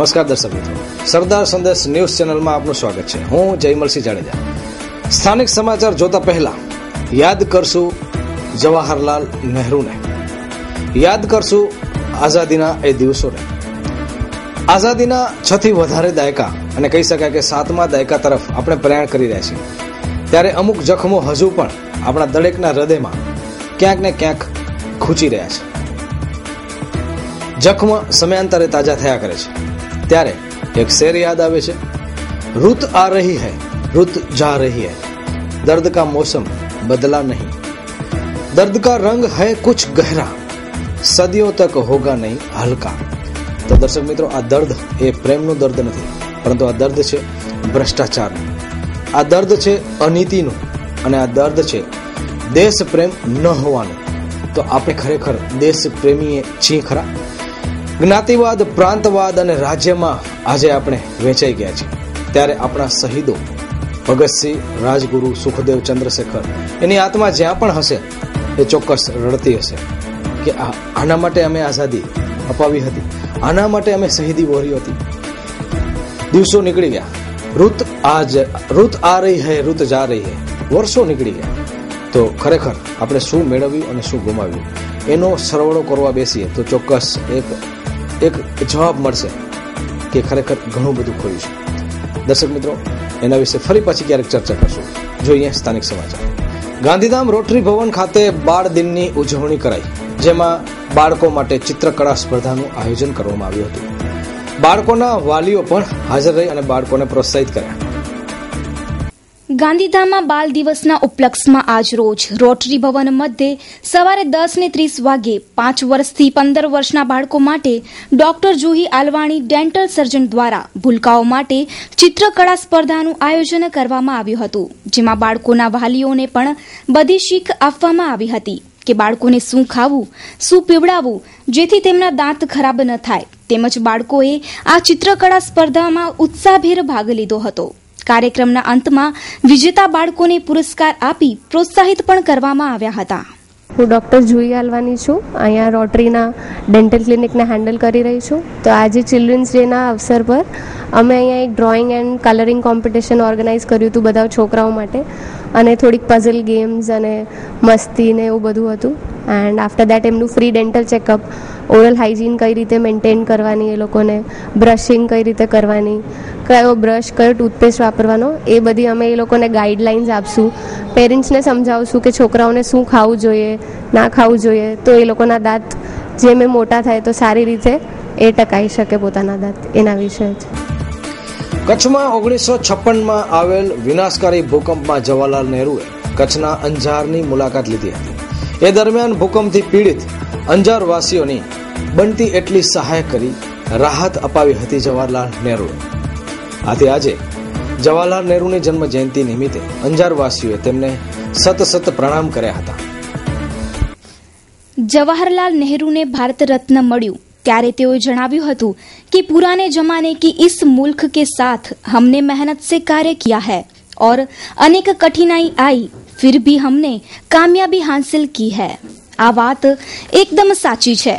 નમસ્કાર દર્શક મિત્રો. સરદાર સંદેશ ન્યૂઝ ચેનલમાં આપનું સ્વાગત છે. હું જયમલસિંહ જાડેજા. સ્થાનિક સમાચાર જોતા પહેલા, યાદ કરશું જવાહરલાલ નહેરુને. યાદ કરશું આઝાદીના એ દિવસોને. આઝાદીના છ થી વધારે દાયકા અને કહી શકાય કે સાતમા દાયકા તરફ આપણે પ્રયાણ કરી રહ્યા છીએ. ત્યારે અમુક જખમો હજુ પણ આપણા દરેકના હૃદયમાં ક્યાંક ને ક્યાંક ખૂંચી રહ્યા છે. જખમ સમયાંતરે તાજા થયા કરે છે. ત્યારે એક શેર યાદ આવે છે. ઋત આ રહી હૈ, ઋત જા રહી હૈ. દર્દ કા મોસમ બદલા નહીં. દર્દ કા રંગ હૈ કુછ ગહેરા. સદીઓ તક હોગા નહીં હલકા. તો દર્શક મિત્રો, આ દર્દ એ પ્રેમનું દર્દ નથી, પરંતુ આ દર્દ છે ભ્રષ્ટાચારનું. આ દર્દ છે અનીતિનું અને આ દર્દ છે દેશ પ્રેમ ન હોવાનું. તો આપણે ખરેખર દેશ પ્રેમીએ છીએ ખરા? જ્ઞાતિવાદ, પ્રાંતવાદ અને રાજ્યમાં આજે આપણે વેચાઈ ગયા છીએ. ત્યારે આપણા શહીદો ભગતસિંહ રાજગુરુ સુખદેવ ચંદ્રશેખર, એની આત્મા જ્યાં પણ હશે, એ ચોક્કસ રડતી હશે કે આના માટે અમે આઝાદી અપાવી હતી. આના માટે અમે શહીદી વહોરી હતી. દિવસો નીકળી ગયા. ઋત આજ ઋત આ રહી હૈ, ઋત જા રહી હૈ. વર્ષો નીકળી ગયા. તો ખરેખર આપણે શું મેળવ્યું અને શું ગુમાવ્યું? એનો સરવાળો કરવા બેસીએ તો ચોક્કસ એક એક જવાબ મળશે કે ખરેખર ઘણું બધું ખોયું છે. દર્શક મિત્રો, એના વિશે ફરી પાછી ક્યારેક ચર્ચા કરશું. જોઈએ સ્થાનિક સમાચાર. ગાંધીધામ રોટરી ભવન ખાતે બાળ દિનની ઉજવણી કરાઈ, જેમાં બાળકો માટે ચિત્રકળા સ્પર્ધાનું આયોજન કરવામાં આવ્યું હતું. બાળકોના વાલીઓ પણ હાજર રહી અને બાળકોને પ્રોત્સાહિત કર્યા. ગાંધીધામમાં બાલ દિવસના ઉપલક્ષમાં આજ રોજ રોટરી ભવન મધ્યે સવારે દસ ને ત્રીસ વાગે પાંચ વર્ષથી પંદર વર્ષના બાળકો માટે doctor Juhi Alwani dental surgeon દ્વારા ભૂલકાઓ માટે ચિત્રકળા સ્પર્ધાનું આયોજન કરવામાં આવ્યું હતું, જેમાં બાળકોના વાલીઓને પણ બધી શીખ આપવામાં આવી હતી કે બાળકોને શું ખાવું, શું પીવડાવવું, જેથી તેમના દાંત ખરાબ ન થાય. તેમજ બાળકોએ આ ચિત્રકળા સ્પર્ધામાં ઉત્સાહભેર ભાગ લીધો હતો. કાર્યક્રમના અંતમાં વિજેતા બાળકોને પુરસ્કાર આપી પ્રોત્સાહિત પણ કરવામાં આવ્યા હતા. હું ડૉક્ટર જુઈ આલવાની છું. અહીંયા રોટરીના ડેન્ટલ ક્લિનિકને હેન્ડલ કરી રહી છું. તો આજે ચિલ્ડ્રન્સ ડેના અવસર પર અમે અહીંયા એક drawing and colouring competition organise કર્યું હતું બધા છોકરાઓ માટે. અને થોડીક પઝલ ગેમ્સ અને મસ્તી ને એવું બધું હતું. એન્ડ આફ્ટર દેટ એમનું free dental checkup oral hygiene કઈ રીતે મેન્ટેન કરવાની, એ લોકોને બ્રશિંગ કઈ રીતે કરવાની, કયો બ્રશ કયો ટૂથપેસ્ટ વાપરવાનો, એ બધી અમે એ લોકોને ગાઈડલાઇન્સ આપશું. પેરેન્ટ્સને સમજાવશું કે છોકરાઓને શું ખાવું જોઈએ, ના ખાવું જોઈએ, તો એ લોકોના દાંત જેમ એ મોટા થાય તો સારી રીતે એ ટકાઈ શકે પોતાના દાંત, એના વિશે જ. કચ્છમાં ઓગણીસો છપ્પનમાં આવેલ વિનાશકારી ભૂકંપમાં જવાહરલાલ નહેરુએ કચ્છના અંજારની મુલાકાત લીધી હતી. એ દરમિયાન ભૂકંપથી પીડિત અંજાર વાસીઓની બનતી એટલી સહાય કરી રાહત અપાવી હતી જવાહરલાલ નહેરુએ આથી આજે જવાહરલાલ નહેરુની જન્મ જયંતિ નિમિત્તે અંજારવાસીઓએ તેમને સત સત પ્રણામ કર્યા હતા જવાહરલાલ નહેરુને ભારત રત્ન મળ્યું ત્યારે તેઓએ જણાવ્યું હતું कि पुराने जमाने की इस मुल्क के साथ हमने मेहनत से कार्य किया है और अनेक कठिनाई आई ફિર ભી હમને કામયાબી હાંસિલ કી હૈ આ વાત એકદમ સાચી છે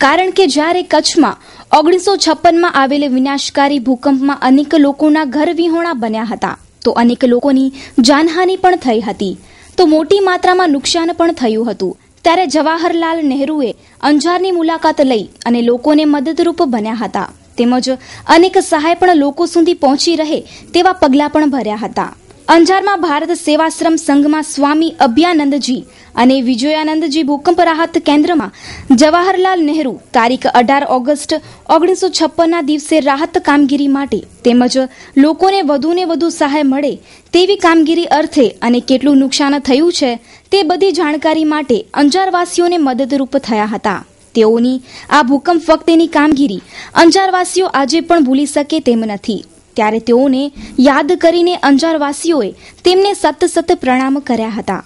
કારણ કે જ્યારે કચ્છમાં ઓગણીસો છપ્પનમાં આવેલે વિનાશકારી ભૂકંપમાં અનેક લોકોના ઘર વિહોણા બન્યા હતા તો અનેક લોકોની જાનહાનિ પણ થઈ હતી તો મોટી માત્રામાં નુકસાન પણ થયું હતું ત્યારે જવાહરલાલ નહેરુએ અંજારની મુલાકાત લઈ અને લોકોને મદદરૂપ બન્યા હતા તેમજ અનેક સહાય પણ લોકો સુધી પહોંચી રહે તેવા પગલાં પણ ભર્યા હતા। અંજારમાં ભારત સેવાશ્રમ સંઘમાં સ્વામી અભ્યાનંદજી અને વિજયાનંદજી ભૂકંપ રાહત કેન્દ્રમાં જવાહરલાલ નહેરુ તારીખ અઢાર ઓગસ્ટ ઓગણીસો છપ્પનના દિવસે રાહત કામગીરી માટે તેમજ લોકોને વધુને વધુ સહાય મળે તેવી કામગીરી અર્થે અને કેટલું નુકસાન થયું છે તે બધી જાણકારી માટે અંજારવાસીઓને મદદરૂપ થયા હતા. તેઓની આ ભૂકંપ વખતેની કામગીરી અંજારવાસીઓ આજે પણ ભૂલી શકે તેમ નથી. ત્યારે તેઓને યાદ કરીને અંજારવાસીઓએ તેમને સત સત પ્રણામ કર્યા હતા.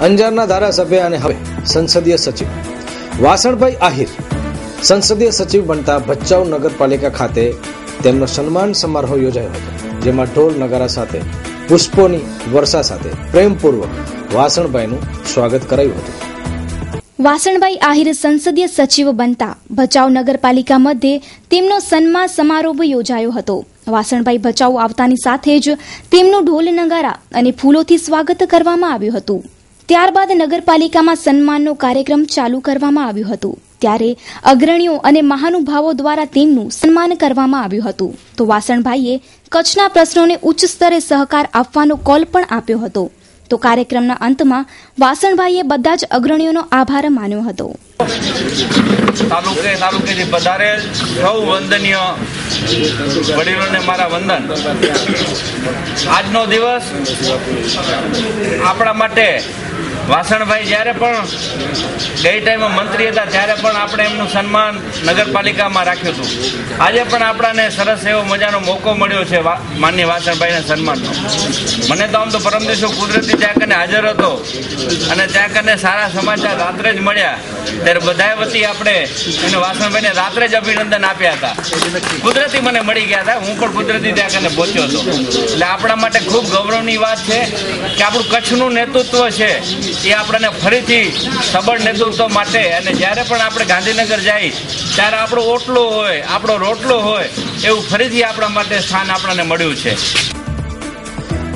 અંજારના ધારાસભ્ય અને હવે સંસદીય સચિવ વાસણભાઈ આહિર સંસદીય સચિવ બનતા ભચાઉ નગરપાલિકા ખાતે તેમનો સન્માન સમારોહ યોજાયો હતો જેમાં ઢોલ નગારા સાથે પુષ્પોની વર્ષા સાથે પ્રેમપૂર્વક વાસણભાઈનું સ્વાગત કરાયું હતું. વાસણભાઈ આહિર સંસદીય સચિવ બનતા ભચાઉ નગરપાલિકા મધ્યે તેમનો સન્માન સમારોહ યોજાયો હતો. વાસણભાઈ ભચાઉ આવતાની સાથે જ તેમનું ઢોલ નગારા અને ફૂલોથી સ્વાગત કરવામાં આવ્યું હતું. ત્યારબાદ નગરપાલિકામાં સન્માનનો કાર્યક્રમ ચાલુ કરવામાં આવ્યું હતું. ત્યારે અગ્રણીઓ અને મહાનુભાવો દ્વારા તેમનું સન્માન કરવામાં આવ્યું હતું. તો વાસણભાઈએ કચ્છના પ્રશ્નોને ઉચ્ચ સ્તરે સહકાર આપવાનો કોલ પણ આપ્યો હતો. તો કાર્યક્રમના અંતમાં વાસણભાઈએ બધા જ અગ્રણીઓનો આભાર માન્યો હતો. તાલુકે તાલુકે પધારેલ સૌ વંદનીય વડીલોને મારા વંદન. આજનો દિવસ આપણા માટે વાસણભાઈ જ્યારે પણ ગઈ ટાઈમે મંત્રી હતા, ત્યારે પણ આપણે એમનું સન્માન નગરપાલિકામાં રાખ્યું હતું. આજે પણ આપણાને સરસ એવો મજાનો મોકો મળ્યો છે માનની વાસણભાઈને સન્માનનો. મને તો આમ તો પરમ દિવસો કુદરતી ત્યાં કને હાજર હતો અને ત્યાં કને સારા સમાચાર રાત્રે જ મળ્યા. ત્યારે બધાએ વતી આપણે એને વાસણભાઈને રાત્રે જ અભિનંદન આપ્યા હતા. કુદરતી મને મળી ગયા હતા. હું પણ કુદરતી ત્યાં કને પહોંચ્યો હતો. એટલે આપણા માટે ખૂબ ગૌરવની વાત છે કે આપણું કચ્છનું નેતૃત્વ છે. એ આપણને ફરીથી સબળ નેતૃત્વ માટે અને જ્યારે પણ આપણે ગાંધીનગર જાય, ત્યારે આપણો ઓટલો હોય, આપણો રોટલો હોય, એવું ફરીથી આપણા માટે સ્થાન આપણને મળ્યું છે.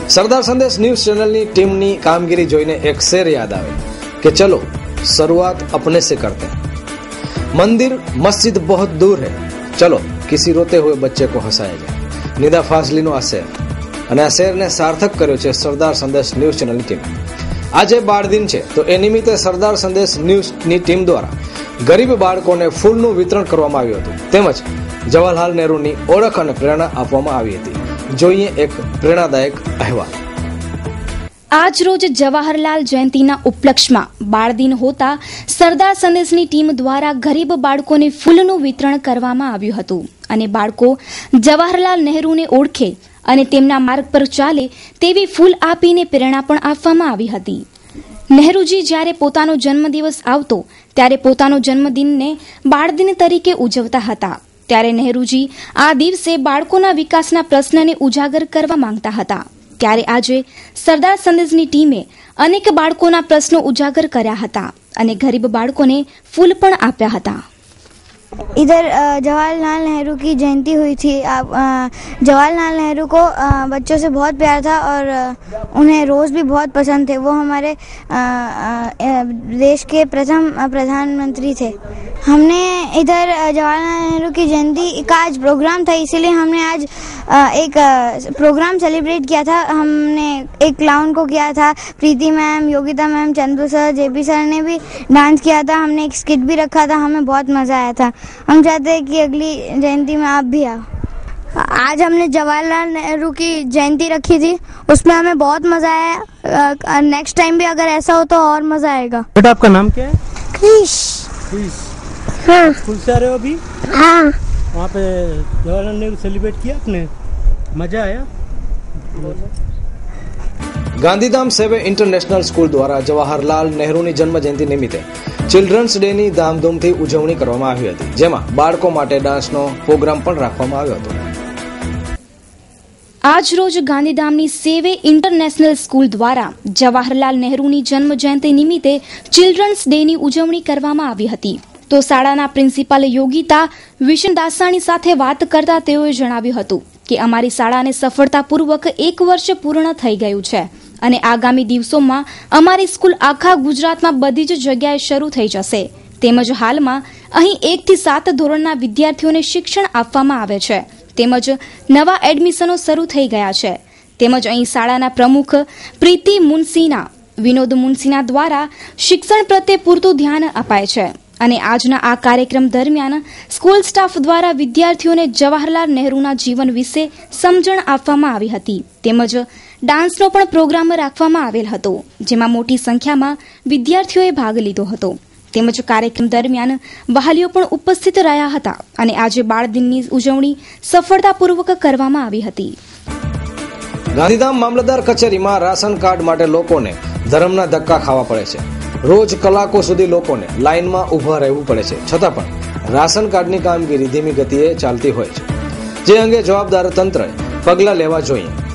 સરદાર સંદેશ ન્યૂઝ ચેનલની ટીમની કામગીરી જોઈને એક શેર યાદ આવે કે ચલો, શરૂઆત અપને સે કરતે મંદિર, મસ્જિદ બહુત દૂર હૈ. ચલો, કિસી રોતે હુએ બચ્ચે કો હસાયા જાય. નિદા ફાઝલીનો આ શેર. અને આ શેરને સાર્થક કર્યો છે સરદાર સંદેશ ન્યૂઝ ચેનલની ટીમ. આજે બાળ દિન છે. તો એ નિમિત્તે સરદાર સંદેશ ન્યૂઝની ટીમ દ્વારા ગરીબ બાળકોને ફૂલનું વિતરણ કરવામાં આવ્યું હતું. તેમજ જવાહરલાલ નહેરુની ઓળખ અને પ્રેરણા આપવામાં આવી હતી. જોઈએ એક પ્રેરણાદાયક અહેવાલ. આજ રોજ જવાહરલાલ જયંતિના ઉપલક્ષમાં બાળદિન હોતા સરદાર સંદેશની ટીમ દ્વારા ગરીબ બાળકોને ફૂલનું વિતરણ કરવામાં આવ્યું હતું. અને બાળકો જવાહરલાલ નહેરુને ઓળખે અને તેમના માર્ગ પર ચાલે તેવી ફૂલ આપીને પ્રેરણા પણ આપવામાં આવી હતી. નહેરુજી જ્યારે પોતાનો જન્મદિવસ આવતો, ત્યારે પોતાનો જન્મદિનને બાળદિન તરીકે ઉજવતા હતા. ત્યારે નહેરુજી આ દિવસે બાળકોના વિકાસના પ્રશ્નને ઉજાગર કરવા માંગતા હતા. ત્યારે આજે સરદાર સંદેશની ટીમે અનેક બાળકોના પ્રશ્નો ઉજાગર કર્યા હતા અને ગરીબ બાળકોને ફૂલ પણ આપ્યા હતા. इधर जवाहरलाल नेहरू की जयंती हुई थी। आप जवाहरलाल नेहरू को बच्चों से बहुत प्यार था और उन्हें रोज़ भी बहुत पसंद थे। वो हमारे देश के प्रथम प्रधानमंत्री थे। हमने इधर जवाहरलाल नेहरू की जयंती का आज प्रोग्राम था, इसीलिए हमने आज एक प्रोग्राम सेलिब्रेट किया था। हमने एक क्लाउन को किया था। Preeti ma'am, Yogita ma'am, Chandu sir, JP sir ने भी डांस किया था। हमने एक स्किट भी रखा था। हमें बहुत मज़ा आया था। हम चाहते हैं कि अगली जयंती में आप भी आओ। आज हमने जवाहरलाल नेहरू की जयंती रखी थी उसमें हमें बहुत मज़ा आया। नेक्स्ट टाइम भी अगर ऐसा हो तो और मज़ा आएगा। बेटा आपका नाम क्या है? क्रिश। क्रिस हाँ। स्कूल से आ रहे हो अभी? हाँ। वहाँ पे जवाहरलाल नेहरू सेलिब्रेट किया आपने? मज़ा आया? ગાંધીધામ સેવે ઇન્ટરનેશનલ સ્કૂલ દ્વારા જવાહરલાલ નહેરુની જન્મ જયંતિ નિમિત્તે ચિલ્ડ્રન્સ ડેની ધામધૂમથી ઉજવણી કરવામાં આવી હતી, જેમાં બાળકો માટે ડાન્સનો પ્રોગ્રામ પણ રાખવામાં આવ્યો હતો. આજ રોજ ગાંધીધામની સેવે ઇન્ટરનેશનલ સ્કૂલ દ્વારા જવાહરલાલ નહેરુની જન્મજયંતિ નિમિત્તે ચિલ્ડ્રન્સ ડેની ઉજવણી કરવામાં આવી હતી. તો શાળાના પ્રિન્સિપાલ યોગિતા વિશન દાસાણી સાથે વાત કરતા તેઓએ જણાવ્યું હતું કે અમારી શાળાને સફળતાપૂર્વક એક વર્ષ પૂર્ણ થઈ ગયું છે. અને આગામી દિવસોમાં અમારી સ્કૂલ આખા ગુજરાતમાં બધી જ જગ્યાએ શરૂ થઈ જશે. તેમજ હાલમાં અહીં એકથી સાત ધોરણના વિદ્યાર્થીઓને શિક્ષણ આપવામાં આવે છે. તેમજ નવા એડમિશનો શરૂ થઈ ગયા છે. તેમજ અહીં શાળાના પ્રમુખ પ્રીતિ મુનસીના વિનોદ મુનસીના દ્વારા શિક્ષણ પ્રત્યે પૂરતું ધ્યાન અપાય છે. અને આજના આ કાર્યક્રમ દરમિયાન સ્કૂલ સ્ટાફ દ્વારા વિદ્યાર્થીઓને જવાહરલાલ નહેરુના જીવન વિશે સમજણ આપવામાં આવી હતી. તેમજ ડાન્સનો પણ પ્રોગ્રામ રાખવામાં આવેલ હતો, જેમાં મોટી સંખ્યામાં વિદ્યાર્થીઓએ ભાગ લીધો હતો. તેમજ કાર્યક્રમ દરમિયાન વહાલીઓ પણ ઉપસ્થિત રહ્યા હતા અને આજે બાળ દિનની ઉજવણી સફળતાપૂર્વક કરવામાં આવી હતી. ગાંધીધામ મામલતદાર કચેરીમાં રાશન કાર્ડ માટે લોકોને ધર્મના ધક્કા ખાવા પડે છે. રોજ કલાકો સુધી લોકોને લાઇનમાં ઊભા રહેવું પડે છે. છતાં પણ રાશન કાર્ડની કામગીરી ધીમી ગતિએ ચાલતી હોય છે. જે અંગે જવાબદાર તંત્રએ પગલાં લેવા જોઈએ.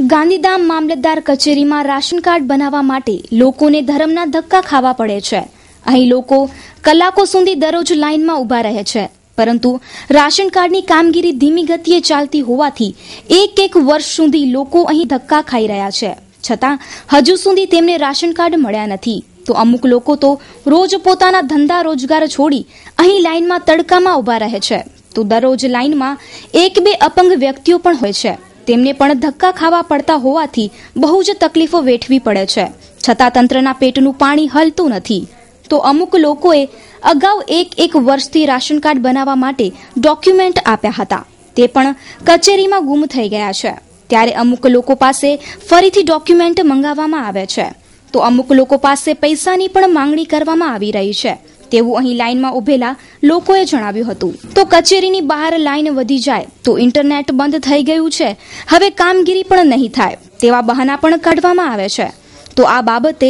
ગાંધીધામ મામલતદાર કચેરીમાં રાશન કાર્ડ બનાવવા માટે લોકોને ધર્મના ધક્કા ખાવા પડે છે. અહીં લોકો કલાકો સુધી દરરોજ લાઇનમાં ઊભા રહે છે. પરંતુ રાશન કાર્ડની કામગીરી ધીમી ગતિએ ચાલતી હોવાથી એક એક વર્ષ સુધી લોકો અહીં ધક્કા ખાઈ રહ્યા છે. છતાં, હજુ સુધી તેમને રાશન કાર્ડ મળ્યા નથી. તો અમુક લોકો તો રોજ પોતાના ધંધા રોજગાર છોડી અહીં લાઇનમાં તડકામાં ઊભા રહે છે. તો દરરોજ લાઇનમાં એક બે અપંગ વ્યક્તિઓ પણ હોય છે. તેમને પણ ધક્કા ખાવા પડતા હોવાથી બહુ જ તકલીફો વેઠવી પડે છે. છતાં તંત્રના પેટનું પાણી હલતું નથી. તો અમુક લોકોએ અગાઉ એક એક વર્ષથી રાશન કાર્ડ બનાવવા માટે ડોક્યુમેન્ટ આપ્યા હતા. તે પણ કચેરીમાં ગુમ થઈ ગયા છે. ત્યારે અમુક લોકો પાસે ફરીથી ડોક્યુમેન્ટ મંગાવવામાં આવે છે. તો અમુક લોકો પાસે પૈસાની પણ માંગણી કરવામાં આવી રહી છે. તેવું અહીં લાઇનમાં ઉભેલા લોકોએ જણાવ્યું હતું. તો કચેરીની બહાર લાઇન વધી જાય તો ઇન્ટરનેટ બંધ થઈ ગયું છે. હવે કામગીરી પણ નહીં થાય, તેવા બહાના પણ કાઢવામાં આવે છે. તો આ બાબતે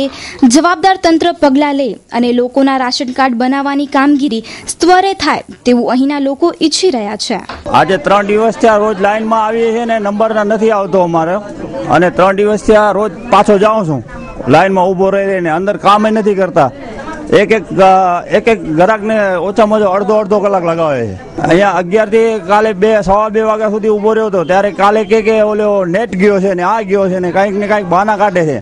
જવાબદાર તંત્ર પગલાં લે અને લોકોના રાશન કાર્ડ બનાવવાની કામગીરી ત્વરે થાય તેવું અહીંના લોકો ઈચ્છી રહ્યા છે. આજે ત્રણ દિવસથી આ રોજ લાઇનમાં આવીએ છીએ ને નંબર નથી આવતો અમારે. અને ત્રણ દિવસથી આ રોજ પાછો જાઉં છું. લાઇનમાં ઊભો રહી રહીને અંદર કામ નથી કરતા. એક એક અ, એક એક ગ્રાહકને ઓછામાં ઓછો અડધો અડધો કલાક લગાવે છે અહીંયા અગિયાર થી કાલે બે સવા બે વાગ્યા સુધી ઊભો રહ્યો હતો ત્યારે કાલે કે કે ઓલો નેટ ગયો છે ને આ ગયો છે ને કાંઈક ને કાંઈક બહાના કાઢે છે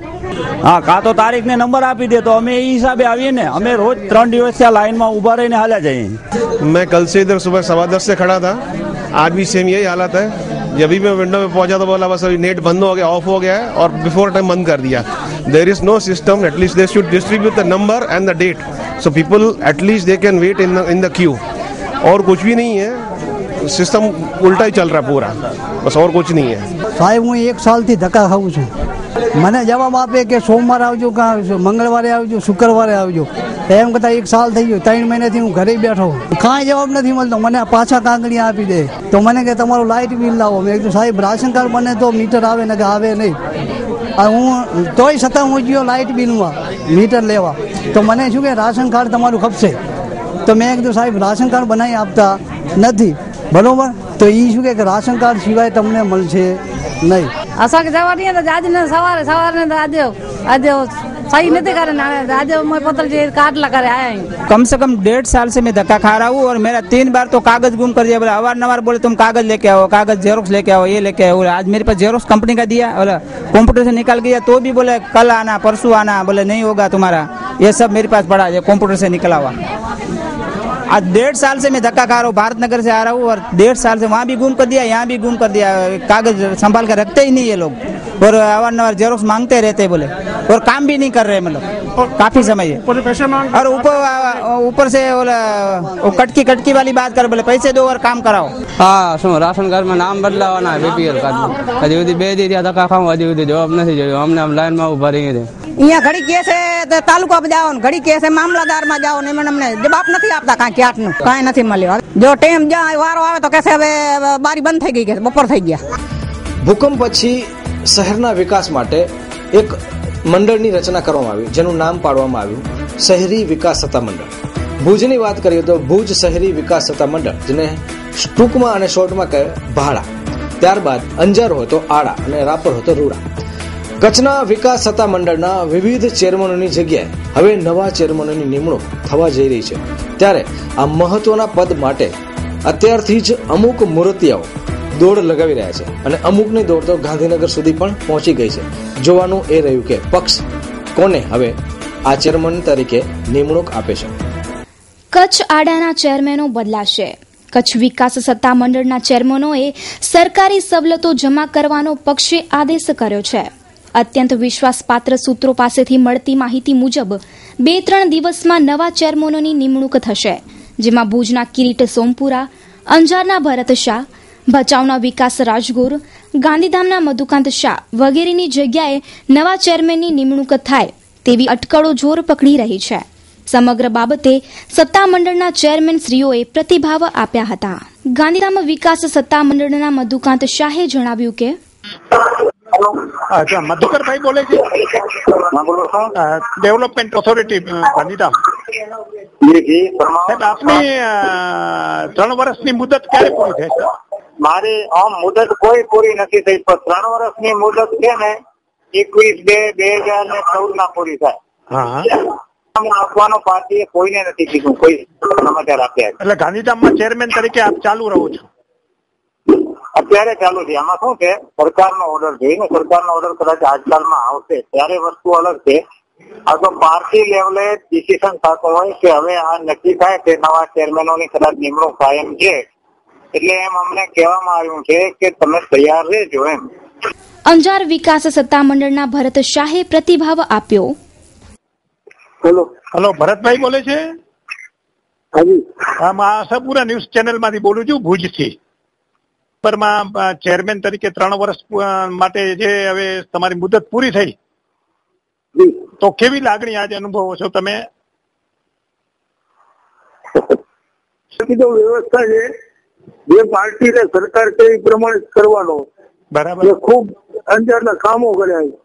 હા કાં તો તારીખ ને નંબર આપી દે તો અમે એ હિસાબે આવીએ ને અમે રોજ ત્રણ દિવસથી આ લાઈનમાં ઊભા રહીને હાલ્યા જઈએ मैं कल से इधर सुबह सवा दस से खड़ा था आज भी सेम यही हालत है जब भी मैं विंडो में पहुँचा तो बोला, बस अभी नेट बंद हो गया ऑफ़ हो गया है और बिफोर टाइम बंद कर दिया. There is no system at least they should distribute the number and the date so people at least they can wait in in the queue और कुछ भी नहीं है। सिस्टम उल्टा ही चल रहा है पूरा। बस और कुछ नहीं है। साहब वो एक साल थी धक्का खाऊ મને જવાબ આપે કે સોમવારે આવજો કાં મંગળવારે આવજો, શુક્રવારે આવજો. એમ કરતાં એક સાલ થઈ ગયો, ત્રણ મહિનાથી હું ઘરે બેઠો કાંઈ જવાબ નથી મળતો. મને પાછા કાંગણી આપી દે. તો મને કે તમારું લાઇટ બિલ લાવો. મેં કીધું, સાહેબ, રાશન કાર્ડ બને તો મીટર આવે ને કે આવે નહીં. હું, તોય છતાં હું ગયો લાઇટ બિલમાં મીટર લેવા. તો મને શું કે, રાશન કાર્ડ તમારું ખપશે. તો મેં કીધું, સાહેબ, રાશન કાર્ડ બનાવી આપતા નથી. બરાબર? તો એ શું કે રાશન કાર્ડ સિવાય તમને મળશે નહીં. असांखे जवाब ॾींहं त अॼु न, सवार सवार न त अॼु सही नथी करे न हाणे अॼु मैं पत्र जे कार्ड ला करे आया कम से कम डेढ़ साल से मैं धक्का खा रहा हूँ और मेरा तीन बार तो कागज़ गुम कर दिया, बोले अवार नवार बोले, तुम कागज़ लेके आओ, कागज़ जेरोक्स लेके आओ, ये लेके आओ। आज मेरे पास जेरोक्स कंपनी का दिया, बोला कंप्यूटर से निकाल गया तो भी बोले, कल आना, परसों आना, बोले, नहीं होगा तुम्हारा। ये सब मेरे पास पड़ा है कंप्यूटर से निकला हुआ। आज डेढ़ साल से मैं धक्का खा रहा हूँ भारत नगर से आ रहा हूँ और डेढ़ साल से वहाँ भी गुम कर दिया यहाँ भी गुम कर दिया कागज संभाल कर रखते ही नहीं ये लोग और अवार नवार जेरोक्स मांगते रहते हैं बोले और काम भी नहीं कर रहे मतलब काफी समय है और ऊपर ऊपर से बोला वो कटकी कटकी वाली बात कर बोले पैसे दो और काम कराओ હા શું રાશન કાર્ડમાં નામ બદલાવાના બીપીએલ કાર્ડમાં હજી સુધી બે દી ત્યાં ધક્કા ખાવું હજી સુધી જવાબ નથી જોયો અમને આમ લાઈનમાં ઉભા રહીએ છીએ અહીંયા ઘડી કે છે તો તાલુકા જાઓ ને ઘડી કે છે મામલાદારમાં જાઓ ને એમને અમને જવાબ નથી આપતા કાંઈ ક્યાંકનું કાંઈ નથી મળ્યો જો ટેમ જ્યાં વારો આવે તો કહેશે હવે બારી બંધ થઈ ગઈ કે બપોર થઈ ગયા ભૂકંપ પછી શહેરના વિકાસ માટે એક મંડળની રચના કરવામાં આવી, જેનું નામ પાડવામાં આવ્યું શહેરી વિકાસ સત્તા મંડળ. ભુજની વાત કરીએ તો ભુજ શહેરી વિકાસ સત્તા મંડળ, જેને ટૂંકમાં અને શોર્ટમાં કહે ભાડા. ત્યારબાદ અંજાર તો આડા અને રાપર હોય તો રૂડા. કચ્છના વિકાસ સત્તા મંડળના વિવિધ ચેરમેનોની જગ્યાએ હવે નવા ચેરમેનોની નિમણૂક થવા જઈ રહી છે. ત્યારે આ મહત્વના પદ માટે અત્યારથી જ અમુક મૂર્તિયાઓ દોડ લગાવી રહ્યા છે અને અમુકની દોડ તો ગાંધીનગર સુધી પણ પહોંચી ગઈ છે. જોવાનું એ રહ્યું કે પક્ષ કોને હવે આ ચેરમેન તરીકે નિમણૂક આપે છે? કચ્છ આડાના ચેરમેનો બદલાશે. કચ્છ વિકાસ સત્તા મંડળના ચેરમેનોએ સરકારી સવલતો જમા કરવાનો પક્ષે આદેશ કર્યો છે. અત્યંત વિશ્વાસપાત્ર સૂત્રો પાસેથી મળતી માહિતી મુજબ બે ત્રણ દિવસમાં નવા ચેરમેનોની નિમણૂક થશે, જેમાં ભુજના કિરીટ સોમપુરા, અંજારના ભરત શાહ ભચાઉના વિકાસ રાજગુર ગાંધીધામના મધુકાંત શાહ વગેરેની જગ્યાએ નવા ચેરમેનની નિમણૂક થાય તેવી અટકળો જોર પકડી રહી છે. સમગ્ર બાબતે સત્તામંડળના ચેરમેન શ્રીઓએ પ્રતિભાવ આપ્યા હતા. ગાંધીધામ વિકાસ સત્તામંડળના મધુકાંત શાહે જણાવ્યું કે અચ્છા મધુકરભાઈ બોલે છે? Development authority Gandhidham. સાહેબ આપની ત્રણ વર્ષની મુદત ક્યારે પૂરી થશે મારી આમ મુદત કોઈ પૂરી નથી થઈ પણ ત્રણ વર્ષની મુદત છે ને એકવીસ બે બે હજાર ને ચૌદમાં પૂરી થાય. આપવાનો પાર્ટીએ કોઈને નથી કીધું કોઈ સમાચાર આપ્યા એટલે ગાંધીધામમાં ચેરમેન તરીકે આપ ચાલુ રહો છો? અત્યારે ચાલુ છે. આમાં શું છે? સરકારનો ઓર્ડર છે. ને સરકારનો ઓર્ડર કદાચ આજકાલમાં આવશે. ત્યારે વસ્તુ અલગ છે. આ તો પાર્ટી લેવલે ડિસિઝન થતો હોય કે હવે આ નક્કી થાય કે નવા ચેરમેનોની કદાચ નિમણૂક કાયમ છે એટલે એમ અમને કહેવામાં આવ્યું છે કે તમે તૈયાર રહેજો એમ. અંજાર વિકાસ સત્તામંડળના ભરત શાહે પ્રતિભાવ આપ્યો. હેલો. હેલો ભરતભાઈ બોલે છે? હા હું આશાપુરા ન્યૂઝ ચેનલમાંથી બોલું છું ભુજથી. પરમાં ચેરમેન તરીકે ત્રણ વર્ષ માટે જે હવે તમારી મુદત પૂરી થઈ. તો કેવી લાગણી આજે અનુભવો છો તમે? વ્યવસ્થા છે જે પાર્ટી ને સરકાર છે એ પ્રમાણે કરવાનો. બરાબર. ખૂબ અંજારના કામો કર્યા છે.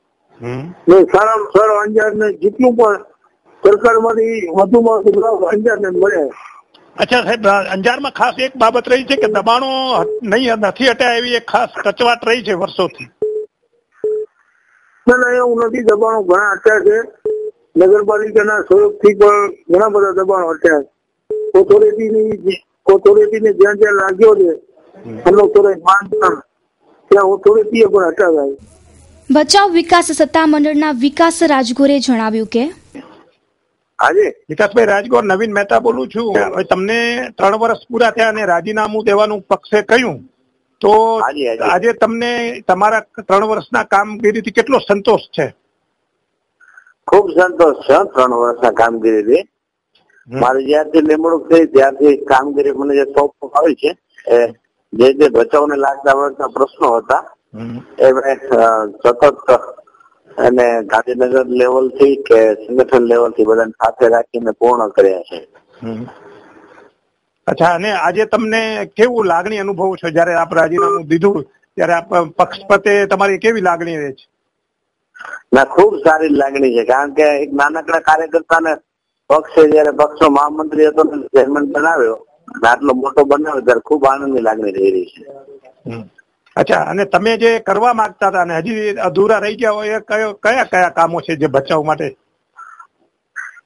સારામાં સારો અંજારને જેટલું પણ સરકારમાંથી વધુમાં વધુ લાભ અંજારને મળે. અચ્છા સાહેબ અંજારમાં ખાસ એક બાબત રહી છે કે દબાણો નહીં નથી હટ્યા એવી એક ખાસ કચવાટ રહી છે વર્ષોથી? ના ના એવું નથી. દબાણો ઘણા હટ્યા છે. નગરપાલિકાના સ્વરૂપથી પણ ઘણા બધા દબાણો હટ્યા ઓથોરિટીની ઓથોરિટીને જ્યાં જ્યાં લાગ્યો છે એનો થોડો માનતા. ત્યાં ઓથોરિટીએ પણ હટાવાય. ભચાઉ વિકાસ સત્તામંડળના વિકાસ રાજગોરે જણાવ્યું કે? આજે? વિકાસભાઈ રાજગોર નવીન મહેતા બોલું છું. હવે તમને ત્રણ વર્ષ પૂરા થયા અને રાજીનામું દેવાનું પક્ષે કહ્યું. તો આજે તમને તમારા ત્રણ વર્ષના કામગીરીથી કેટલો સંતોષ છે? ખૂબ સંતોષ છે ત્રણ વર્ષના કામગીરીથી. મારી જ્યારથી નિમણૂક થઈ ત્યારથી કામગીરી મને જે સોંપ આવી છે એ જે જે બચાવને લાગતા વળતા પ્રશ્નો હતા એ મેં સતત અને ગાંધીનગર લેવલથી કે સંગઠન લેવલથી બધાને સાથે રાખીને પૂર્ણ કર્યા છે. અચ્છા અને આજે તમને કેવું લાગણી અનુભવો છો? જયારે આપ રાજીનામું દીધું ત્યારે આપ પક્ષ તમારી કેવી લાગણી રહે છે? ના ખૂબ સારી લાગણી છે કારણ કે એક નાનકડા કાર્યકર્તાને પક્ષે જયારે પક્ષનો મહામંત્રી હતો ચેરમેન બનાવ્યો આટલો મોટો બનાવ્યો ત્યારે ખૂબ આનંદની લાગણી રહી રહી છે. અચ્છા અને તમે જે કરવા માંગતા હતા અને હજી અધૂરા રહી ગયા હોય એ કયો કયા કયા કામો છે જે બચાવ માટે?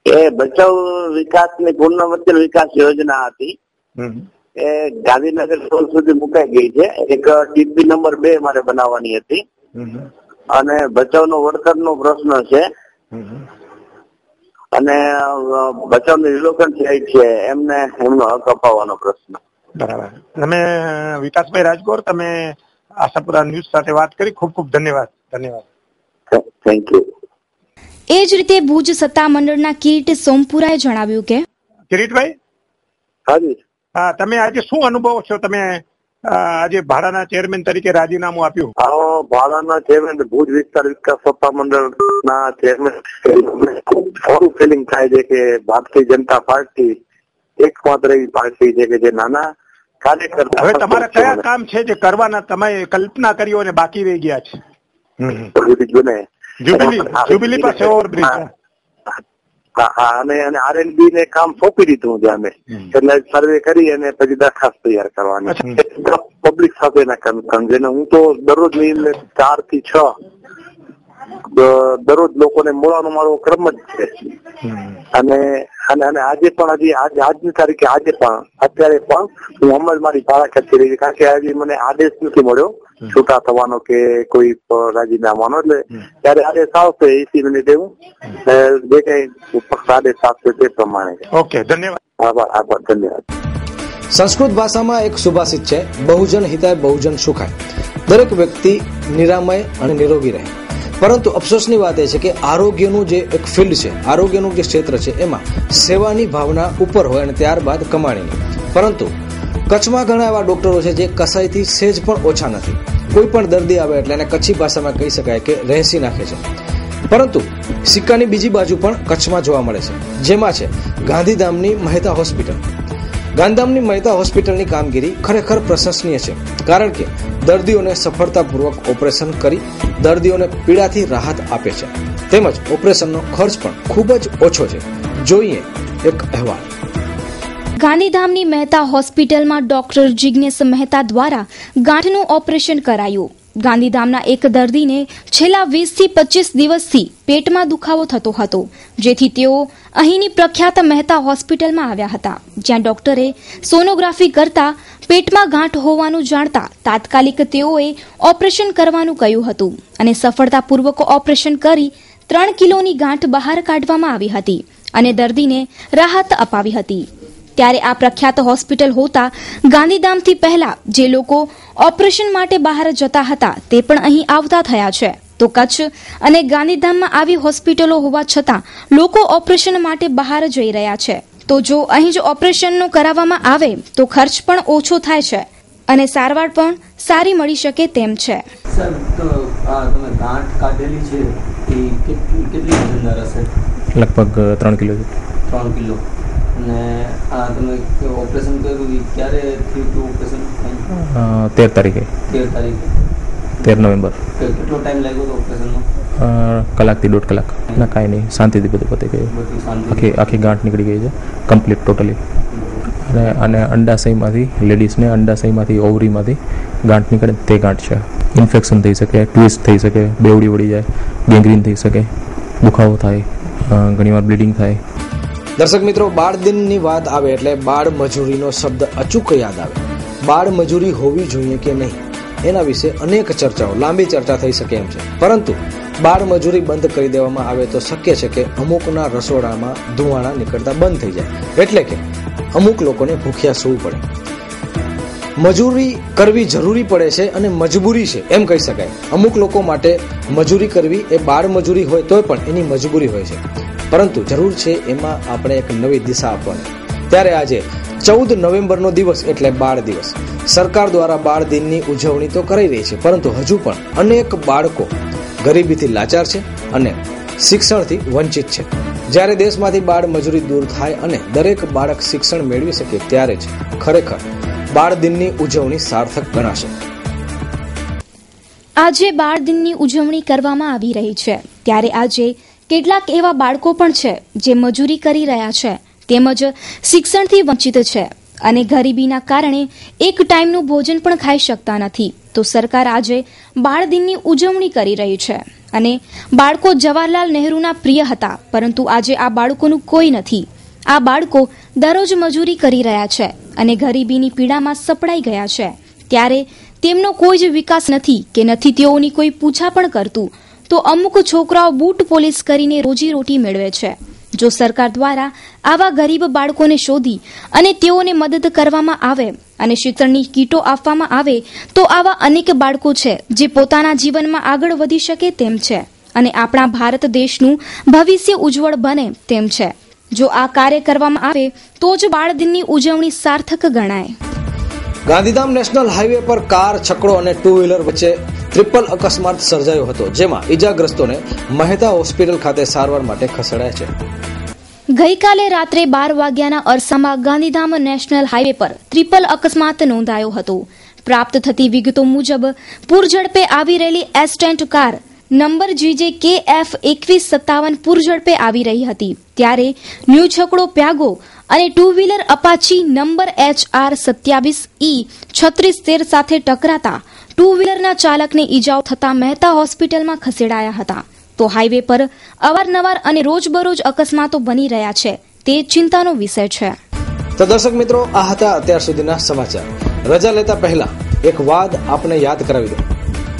એ બચાવ વિકાસની પૂર્ણ વિકાસ યોજના હતી. એ ગાંધીનગર ટોલ સુધી મુકાઈ ગઈ છે. એક ટીપી નંબર બે મારે બનાવવાની હતી. અને બચાવનો વળતરનો પ્રશ્ન છે. અને બચાવની રિલોકન સાઈડ છે એમને એમનો હક અપાવવાનો પ્રશ્ન. બરાબર. તમે વિકાસભાઈ રાજગોર તમે આશાપુરા ન્યૂઝ સાથે વાત કરી. ખૂબ ખૂબ ધન્યવાદ. ધન્યવાદ. થેન્ક યુ એ જ રીતે ભુજ સત્તામંડળના કિરીટ સોમપુરાએ જણાવ્યું કે કિરીટભાઈ? હાજી હા તમે આજે શું અનુભવો છો? તમે આજે ભાડાના ચેરમેન તરીકે રાજીનામું આપ્યું. ભાડાના ચેરમેન ભુજ વિસ્તાર વિકાસ સત્તા મંડળના ચેરમેન સારું ફિલિંગ થાય છે કે ભારતીય જનતા પાર્ટી એકમાત્ર એવી પાર્ટી છે કે જે નાના કાર્યકર્તા હવે તમારા કયા કામ છે જે કરવાના તમે કલ્પના કરી અને બાકી રહી ગયા છે? જુબિલી જુબિલી પાસે ઓવરબ્રિજ છે. આર એન બી અને ને કામ સોંપી દીધું છે અમે. એટલે સર્વે કરી અને પછી દરખાસ્ત તૈયાર કરવાની. પબ્લિક સાથેના કન્સર્ન જેને હું તો દરરોજ ચારથી છ દરરોજ લોકોને મળવાનો મારો ક્રમ જ છે. અને અને આજે પણ હજી આજની તારીખે આજે પણ અત્યારે પણ હું હમણાં મારી ભાડા ખેંચી રહી છે કારણ કે હજી મને આદેશ નથી મળ્યો છૂટા થવાનો કે કોઈ રાજીનામાનો એટલે ત્યારે આદેશ આવશે એસી મિનિટ એવું જે કઈ પક્ષ આદેશ આપશે તે પ્રમાણે. ઓકે ધન્યવાદ. આભાર આભાર ધન્યવાદ. સંસ્કૃત ભાષામાં એક સુભાષિત છે બહુજન હિતાય બહુજન સુખાય. દરેક વ્યક્તિ નિરામય અને નિરોગી રહે. પરંતુ અફસોસની વાત એ છે કે આરોગ્યનું જે એક ફિલ્ડ છે, આરોગ્યનું જે ક્ષેત્ર છે, એમાં સેવાની ભાવના ઉપર હોય અને ત્યારબાદ કમાણીની. પરંતુ કચ્છમાં ઘણા એવા ડોક્ટરો છે જે કસાઈથી સેજ પણ ઓછા નથી. કોઈ પણ દર્દી આવે એટલે એને કચ્છી ભાષામાં કહી શકાય કે રહેસી નાખે છે. પરંતુ સિક્કાની બીજી બાજુ પણ કચ્છમાં જોવા મળે છે, જેમાં છે ગાંધીધામની મહેતા હોસ્પિટલ. ગાંધીધામની મહેતા હોસ્પિટલની કામગીરી ખરેખર પ્રશંસનીય છે, કારણ કે દર્દીઓને સફળતાપૂર્વક ઓપરેશન કરી દર્દીઓને પીડાથી રાહત આપે છે. તેમજ ઓપરેશનનો ખર્ચ પણ ખૂબ જ ઓછો છે. જોઈએ એક અહેવાલ. ગાંધીધામની મહેતા હોસ્પિટલમાં ડોક્ટર જિગ્નેશ મહેતા દ્વારા ગાંઠનું ઓપરેશન કરાયું. ગાંધીધામના એક દર્દીને છેલ્લા વીસથી પચીસ દિવસથી પેટમાં દુખાવો થતો હતો, જેથી તેઓ અહીંની પ્રખ્યાત મહેતા હોસ્પિટલમાં આવ્યા હતા, જ્યાં ડોક્ટરે સોનોગ્રાફી કરતા પેટમાં ગાંઠ હોવાનું જાણતા તાત્કાલિક તેઓએ ઓપરેશન કરવાનું કહ્યું હતું અને સફળતાપૂર્વક ઓપરેશન કરી ત્રણ કિલોની ગાંઠ બહાર કાઢવામાં આવી હતી અને દર્દીને રાહત અપાવી હતી. ત્યારે આ પ્રખ્યાત હોસ્પિટલ હોતા ગાંધીધામથી પહેલા જે લોકો ઓપરેશન માટે બહાર જતા હતા તે પણ અહીં આવતા થયા છે. તો કચ્છ અને ગાંધીધામમાં આવી હોસ્પિટલો હોવા છતાં લોકો ઓપરેશન માટે બહાર જઈ રહ્યા છે. તો જો અહીં જ ઓપરેશનનું કરાવવામાં આવે તો ખર્ચ પણ ઓછો થાય છે અને સારવાર પણ સારી મળી શકે તેમ છે. સર તમે ગાંઠ કાઢેલી છે કેટલી કેટલી વજનદાર હશે લગભગ ત્રણ કિલો ત્રણ કિલો. અને આ તમે ઓપરેશન કર્યું ક્યારે થયું હતું ઓપરેશન તેર તારીખે. તેર તારીખે. તેર નવેમ્બર. કેટલો ટાઈમ લાગ્યો હતો ઓપરેશનનો કલાકથી દોઢ કલાક. ના કાંઈ નહીં. શાંતિથી બધું પતી ગયું. આખી આખી ગાંઠ નીકળી ગઈ છે. કમ્પ્લીટ ટોટલી અને અને અંડાશયમાંથી લેડીઝને અંડાશયમાંથી ઓવરીમાંથી ગાંઠ નીકળે તે ગાંઠ છે. ઇન્ફેક્શન થઈ શકે ટ્વિસ્ટ થઈ શકે બેવડી વળી જાય ગેંગ્રીન થઈ શકે દુખાવો થાય ઘણીવાર બ્લીડિંગ થાય. દર્શક મિત્રો, બાળ દિનની વાત આવે એટલે બાળ મજૂરીનો શબ્દ અચૂક યાદ આવે. બાળ મજૂરી હોવી જોઈએ કે નહીં? એના વિશે અનેક ચર્ચાઓ, લાંબી ચર્ચા થઈ શકે એમ છે. પરંતુ બાળ મજૂરી બંધ કરી દેવામાં આવે તો શક્ય છે કે અમુકના રસોડામાં ધુવાણા નીકળતા બંધ થઈ જાય. એટલે કે અમુક લોકોને ભૂખ્યા સૂવું પડે. મજૂરી કરવી જરૂરી પડે છે અને મજબૂરી છે, એમ કહી શકાય. અમુક લોકો માટે મજૂરી કરવી એ બાળ મજૂરી હોય તોય પણ એની મજબૂરી હોય છે. પરંતુ જરૂર છે એમાં આપણે એક નવી દિશા આપવાની. ત્યારે આજે ચૌદ નવેમ્બરનો દિવસ એટલે બાળ દિવસ. સરકાર દ્વારા બાળ દિનની ઉજવણી તો કરાઈ રહી છે, પરંતુ હજુ પણ અનેક બાળકો ગરીબીથી લાચાર છે અને શિક્ષણથી વંચિત છે. જ્યારે દેશમાંથી બાળ મજૂરી દૂર થાય અને દરેક બાળક શિક્ષણ મેળવી શકે ત્યારે જ ખરેખર બાળ દિનની ઉજવણી સાર્થક ગણાશે. આજે બાળ દિનની ઉજવણી કરવામાં આવી રહી છે. ત્યારે આજે કેટલાક એવા બાળકો પણ છે જે મજૂરી કરી રહ્યા છે, તેમજ શિક્ષણથી વંચિત છે અને ગરીબીના કારણે એક ટાઈમનું ભોજન પણ ખાઈ શકતા નથી. તો સરકાર આજે બાળ દિનની ઉજવણી કરી રહી છે અને બાળકો જવાહરલાલ નહેરુના પ્રિય હતા, પરંતુ આજે આ બાળકોનું કોઈ નથી. આ બાળકો દરરોજ મજૂરી કરી રહ્યા છે અને ગરીબીની પીડામાં સપડાઈ ગયા છે. ત્યારે તેમનો કોઈ જ વિકાસ નથી કે નથી તેઓની કોઈ પૂછા પણ કરતું. તો અમુક છોકરાઓ બૂટ પોલીસ કરીને રોજીરોટી મેળવે છે. જો સરકાર દ્વારા આવા ગરીબ બાળકોને શોધી અને તેઓને મદદ કરવામાં આવે અને શિક્ષણની કીટો આપવામાં આવે, તો આવા અનેક બાળકો છે જે પોતાના જીવનમાં આગળ વધી શકે તેમ છે અને આપણા ભારત દેશનું ભવિષ્ય ઉજ્જવળ બને તેમ છે. જો આ કાર્ય કરવામાં આવે, તો જ બાળ દિનની ઉજવણી સાર્થક ગણાય. ગાંધીધામ નેશનલ હાઈવે પર કાર, છકડો અને ટુ વ્હીલર વચ્ચે ટ્રિપલ અકસ્માત સર્જાયો હતો, જેમાં ઈજાગ્રસ્તોને મહેતા હોસ્પિટલ ખાતે સારવાર માટે ખસેડાયા છે. ગઈકાલે રાત્રે બાર વાગ્યાના અરસામાં ગાંધીધામ નેશનલ હાઈવે પર ટ્રિપલ અકસ્માત નોંધાયો હતો. પ્રાપ્ત થતી વિગતો મુજબ, પૂરઝડપે આવી રહેલી એસ્ટેન્ટ car number G J K એકવીસ સત્તાવન પૂરઝડપે આવી રહી હતી. ત્યારે ન્યૂ છકડો પ્યાગો અને two wheeler Apache number H R સત્યાવીસ ઈ છત્રીસ તેર સાથે ટકરાતા ટુ વ્હીલરના ચાલકને ઈજાઓ થતા મહેતા હોસ્પિટલમાં ખસેડાયા હતા. તો હાઈવે પર અવારનવાર અને રોજબરોજ અકસ્માતો બની રહ્યા છે. તે ચિંતાનો વિષય છે. તો દર્શક મિત્રો, આ હતા અત્યાર સુધીના સમાચાર. રજા લેતા પહેલા એક વાત આપને યાદ કરાવી દો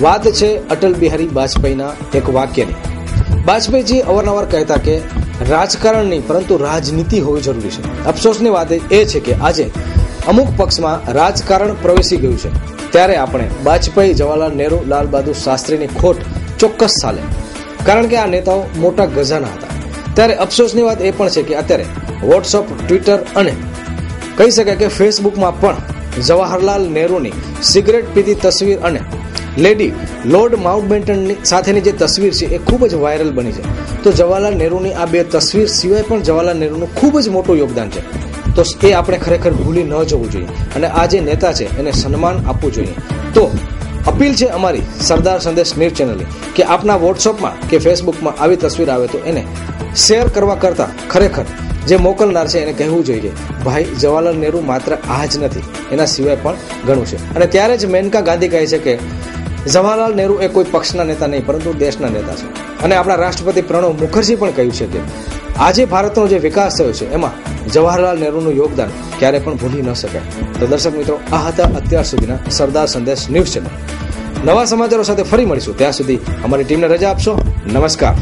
વાત છે અટલ બિહારી વાજપેયીના એક વાક્યની. વાજપેયીજી અવારનવાર કહેતા કે રાજકારણ નહીં પરંતુ રાજનીતિ હોવી જરૂરી છે. અફસોસની વાત એ છે કે આજે અમુક પક્ષમાં રાજકારણ પ્રવેશી ગયું છે. ત્યારે આપણે વાજપેયી જવાહરલાલ નહેરુ, લાલ બહાદુર શાસ્ત્રીની ખોટ ચોક્કસ ચાલે. કારણ કે આ નેતાઓ મોટા ગજાના હતા. ત્યારે અફસોસની વાત એ પણ છે કે અત્યારે વોટ્સઅપ, ટ્વિટર અને કહી શકાય કે ફેસબુકમાં પણ જવાહરલાલ નહેરુની સિગરેટ પીતી તસવીર અને લેડી લોર્ડ માઉન્ટબેટનની સાથેની જે તસવીર છે એ ખૂબ જ વાયરલ બની છે. તો જવાહરલાલ નહેરુની આ બે તસવીર સિવાય પણ જવાહરલાલ નહેરુનું ખૂબ જ મોટું યોગદાન છે. તો એ આપણે ખરેખર ભૂલી ન જવું જોઈએ અને આ જે નેતા છે એને સન્માન આપવું જોઈએ. તો અપીલ છે અમારી સરદાર સંદેશ ન્યૂઝ ચેનલની કે આપના વોટ્સઅપમાં કે ફેસબુકમાં આવી તસવીર આવે તો એને શેર કરવા કરતાં ખરેખર જે મોકલનાર છે એને કહેવું જોઈએ ભાઈ જવાહરલાલ નહેરુ માત્ર આ જ નથી, એના સિવાય પણ ઘણું છે. અને ત્યારે જ મેનકા ગાંધી કહે છે કે જવાહરલાલ નહેરુ એ કોઈ પક્ષના નેતા નહીં, પરંતુ દેશના નેતા છે. અને આપણા રાષ્ટ્રપતિ પ્રણવ મુખર્જી પણ કહ્યું છે કે આજે ભારતનો જે વિકાસ થયો છે, એમાં જવાહરલાલ નહેરુનું યોગદાન ક્યારે પણ ભૂલી ન શકાય. તો દર્શક મિત્રો, આ હતા અત્યાર સુધીના સરદાર સંદેશ ન્યૂઝ ચેનલ. નવા સમાચારો સાથે ફરી મળીશું. ત્યાં સુધી અમારી ટીમને રજા આપશો. નમસ્કાર.